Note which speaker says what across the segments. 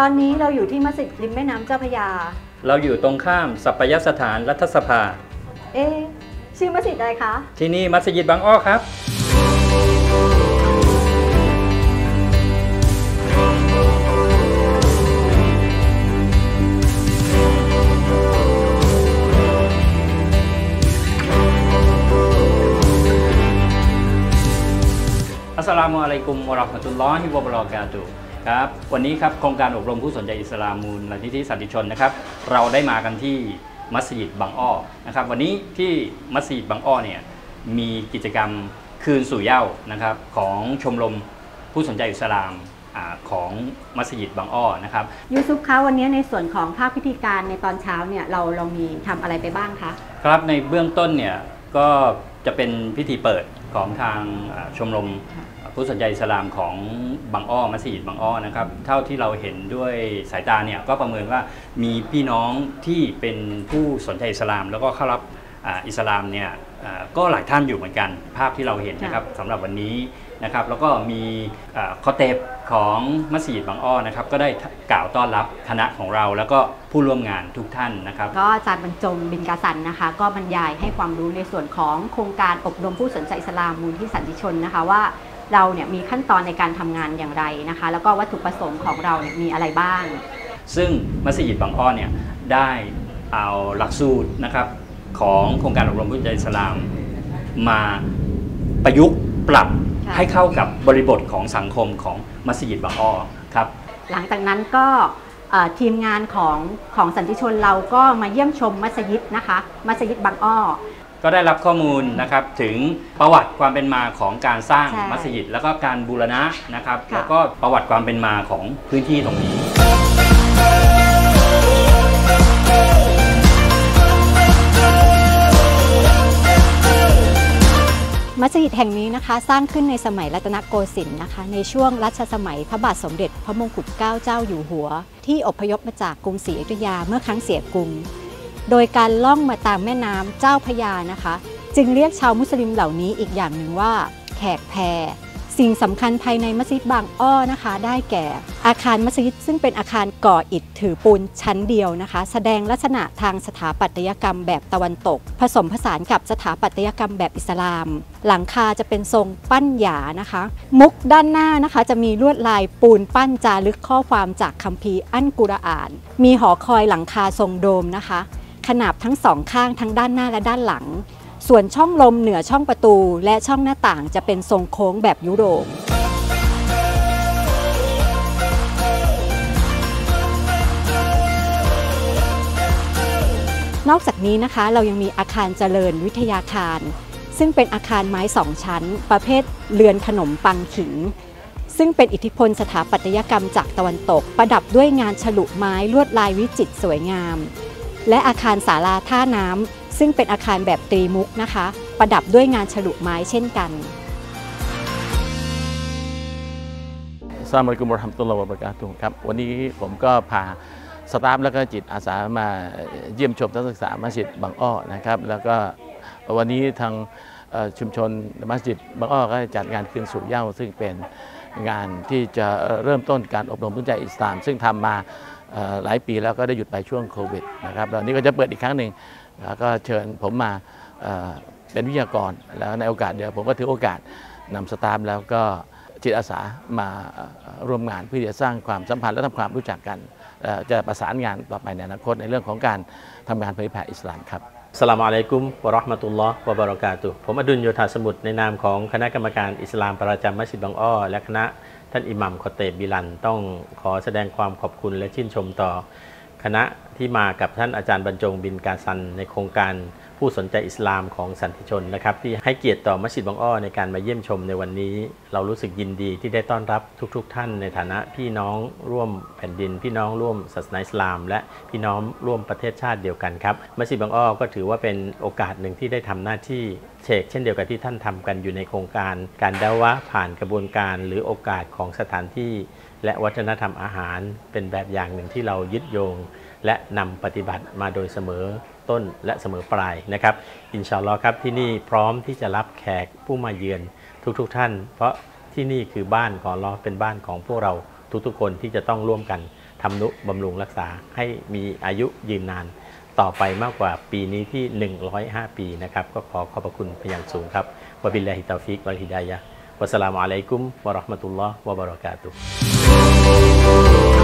Speaker 1: ตอนนี้เราอยู่ที่มัสยิดริมแม่น้ำเจ้าพระยา
Speaker 2: เราอยู่ตรงข้ามสัปยสถานรัฐสภา
Speaker 1: เอ๊ะชื่อมัสยิดอะไรคะ
Speaker 2: ที่นี่มัสยิดบางอ้อครับ อัสสลามุอะลัยกุมวะเราะห์มะตุลลอฮิวะบะเราะกาตุฮ์ ครับวันนี้ครับโครงการอบรมผู้สนใจอิสลามมูลนิธิสันติชนนะครับ เราได้มากันที่มัสยิดบางอ้อนะครับ วันนี้ที่มัสยิดบางอ้อเนี่ยมีกิจกรรมคืนสู่เหย้านะครับของชมรมผู้สนใจอิสลามอาของมัสยิดบางอ้อนะครับ
Speaker 1: ยูซุปคะวันนี้ในส่วนของภาคพิธีการในตอนเช้าเนี่ยเราเรามีทำอะไรไปบ้างคะ
Speaker 2: ครับในเบื้องต้นเนี่ยก็จะเป็นพิธีเปิดของทางอ่าชมรม ผู้สนใจอิสลามของบางอ้อมัสยิดบางอ้อนะครับ เท่าที่เราเห็นด้วยสายตาเนี่ยก็ประเมินว่ามีพี่น้องที่เป็นผู้สนใจอิสลาม แล้วก็เข้ารับอ่าอิสลามเนี่ยอ่าก็หลายท่านอยู่เหมือนกัน ภาพที่เราเห็นนะครับสำหรับวันนี้นะครับแล้วก็มีอ่าคอเตบของมัสยิดบางอ้อนะครับก็ได้กล่าวต้อนรับคณะของเราแล้วก็ผู้ร่วมงานทุกท่านนะครับ
Speaker 1: ก็อาจารย์บรรจงบินกาสันนะคะ ก็บรรยายให้ความรู้ในส่วนของโครงการอบรมผู้สนใจอิสลามมูลที่สันติชนนะคะว่า เราเนี่ยมีขั้นตอนในการทำงานอย่างไรนะคะ แล้วก็วัตถุประสงค์ของเราเนี่ยมีอะไรบ้าง
Speaker 2: ซึ่งมัสยิดบางอ้อเนี่ยได้เอาหลักสูตรนะครับของโครงการอบรมผู้ใจอิสลามมาประยุกต์ปรับ
Speaker 1: ค่ะ
Speaker 2: ให้เข้ากับบริบทของสังคมของมัสยิดบางอ้อครับ
Speaker 1: หลังจากนั้นก็เอ่อทีมงานของของสันติชนเราก็มาเยี่ยมชมมัสยิดนะคะ มัสยิดบางอ้อ
Speaker 2: ก็ได้รับข้อมูลนะครับถึงประวัติความเป็นมาของการสร้าง
Speaker 1: ใช่
Speaker 2: มัสยิด แล้วก็การบูรณะนะครับ
Speaker 1: ค่ะ
Speaker 2: แล้วก็ประวัติความเป็นมาของพื้นที่ตรงนี้
Speaker 1: มัสยิดแห่งนี้นะคะ สร้างขึ้นในสมัยรัตนโกสินทร์นะคะ ในช่วงรัชสมัยพระบาทสมเด็จพระมงกุฎเกล้าเจ้าอยู่หัว ที่อพยพมาจากกรุงศรีอยุธยาเมื่อครั้งเสียกรุง โดยการล่องมาตามแม่น้ำเจ้าพยานะคะ จึงเรียกชาวมุสลิมเหล่านี้อีกอย่างหนึ่งว่า แขกแพรสิ่งสำคัญภายในมัสยิดบางอ้อนะคะ ได้แก่อาคารมัสยิดซึ่งเป็นอาคารก่ออิฐถือปูนชั้นเดียวนะคะ แสดงลักษณะทางสถาปัตยกรรมแบบตะวันตก ผสมผสานกับสถาปัตยกรรมแบบอิสลาม หลังคาจะเป็นทรงปั้นหยานะคะ มุกด้านหน้านะคะ จะมีลวดลายปูนปั้นจารึกข้อความจากคัมภีร์อันกุรอาน มีหอคอยหลังคาทรงโดมนะคะ ขนาบทั้งสองข้างทั้งด้านหน้าและด้านหลัง ส่วนช่องลมเหนือช่องประตูและช่องหน้าต่างจะเป็นทรงโค้งแบบยุโรปนอกจากนี้นะคะเรายังมีอาคารเจริญวิทยาคาร ซึ่งเป็นอาคารไม้สองชั้น ประเภทเรือนขนมปังขิง ซึ่งเป็นอิทธิพลสถาปัตยกรรมจากตะวันตก ประดับด้วยงานฉลุไม้ลวดลายวิจิตรสวยงาม และอาคารศาลาท่าน้ำซึ่งเป็นอาคารแบบตรีมุกนะคะ ประดับด้วยงานฉลุไม้เช่นกัน
Speaker 3: อัสสลามุอะลัยกุมวะเรมตุลวบรกาตุครับ วันนี้ผมก็พาสตาฟแล้วก็จิตอาสามาเยี่ยมชมนักศึกษามัสยิดบางอ้อนะครับ แล้วก็วันนี้ทางชุมชนมัสยิดบางอ้อก็จัดงานคืนสู่เย้าซึ่งเป็นงานที่จะเริ่มต้นการอบรมผู้ใจอิสลาม ซึ่งทำมา หลายปีแล้วก็ได้หยุดไปช่วงโควิดนะครับตอนนี้ก็จะเปิดอีกครั้งหนึ่งแล้วก็เชิญผมมาเป็นวิทยากร แล้วในโอกาสเดียวผมก็ถือโอกาสนำสตาฟแล้วก็จิตอาสามาร่วมงานเพื่อจะสร้างความสัมพันธ์และทำความรู้จักกัน จะประสานงานต่อไปในอนาคตในเรื่องของการทำงานเผยแผ่อิสลามครับ
Speaker 4: สลามอะลัยกุมวะราะห์มะตุลลอฮ์วะบารากาตุผมอดุลโยธาสมุทรในนามของคณะกรรมการอิสลามประจำมัสยิดบางอ้อ และคณะท่านอิหมัมคอเตบบิลัน ต้องขอแสดงความขอบคุณและชื่นชมต่อ คณะที่มากับท่านอาจารย์บรรจงบินกาซันในโครงการ ผู้สนใจอิสลามของสันติชนนะครับที่ให้เกียรติต่อมัสยิดบางอ้อในการมาเยี่ยมชมในวันนี้ เรารู้สึกยินดีที่ได้ต้อนรับทุกๆทท่านในฐานะพี่น้องร่วมแผ่นดิน พี่น้องร่วมศาสนาอิสลาม และพี่น้องร่วมประเทศชาติเดียวกันครับมัสยิดบางอ้อก็ถือว่าเป็นโอกาสหนึ่งที่ได้ทำหน้าที่เชกเช่นเดียวกับที่ท่านทำกันอยู่ในโครงการ การดาวะผ่านกระบวนการ หรือโอกาสของสถานที่ และวัฒนธรรมอาหารเป็นแบบอย่างหนึ่งที่เรายึดโยง และนำปฏิบัติมาโดยเสมอ ต้นและเสมอปลายนะครับอินชาลอฮ์ครับที่นี่พร้อมที่จะรับแขกผู้มาเยือนทุกๆท่าน เพราะที่นี่คือบ้านของเราเป็นบ้านของพวกเราทุกๆคนที่จะต้องร่วมกันทำนุบำรุงรักษาให้มีอายุยืนนาน ต่อไปมากกว่าปีนี้ที่ 105 ปีนะครับก็ขอขอบพระคุณเป็นอย่างสูงครับวบิลลาฮิตาฟิกวัลฮิดายะวัสสลามุอะลัยกุมวะราะห์มะตุลลอฮ์วะบะเราะกาตุฮ์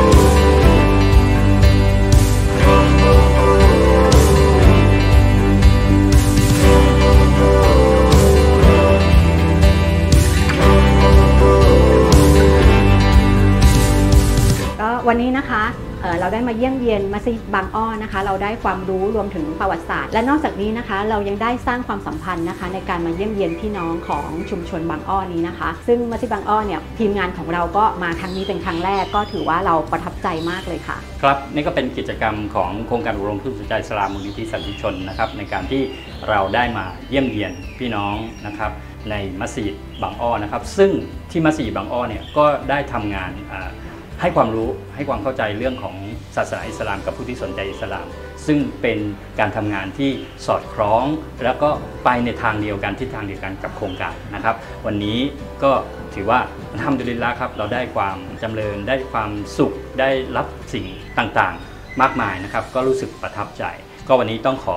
Speaker 1: วันนี้นะคะเเราได้มาเยี่ยมเยียนมัสยิดบางอ้อนะคะ เราได้ความรู้รวมถึงประวัติศาสตร์ และนอกจากนี้นะคะ เรายังได้สร้างความสัมพันธ์นะคะ ในการมาเยี่ยมเยียนพี่น้องของชุมชนบางอ้อนี้นะคะ ซึ่งมัสยิดบางอ้อเนี่ยทีมงานของเราก็มาครั้งนี้เป็นครั้งแรกก็ถือว่าเราประทับใจมากเลยค่ะ
Speaker 2: ครับนี่ก็เป็นกิจกรรมของโครงการอบรมผู้สนใจสลามมูลนิธิสันติชนนะครับในการที่เราได้มาเยี่ยมเยียนพี่น้องนะครับในมัสยิดบางอ้อนะครับ ซึ่งที่มัสยิดบางอ้อเนี่ยก็ได้ทำงานอ่า ให้ความรู้ให้ความเข้าใจเรื่องของศาสนาอิสลามกับผู้ที่สนใจอิสลาม ซึ่งเป็นการทำงานที่สอดคล้อง แล้วก็ไปในทางเดียวกันทิศทางเดียวกันกับโครงการนะครับ วันนี้ก็ถือว่าทำดุลิลละครับเราได้ความจำเริญได้ความสุขได้รับสิ่งต่างๆ มากมายนะครับ ก็รู้สึกประทับใจ ก็วันนี้ต้องขอ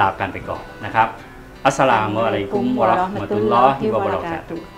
Speaker 2: ลากันไปก่อนนะครับอัสสลามุอะลัยกุมวะราะห์มะตุลลอฮิวะบะเราะกาตุฮ์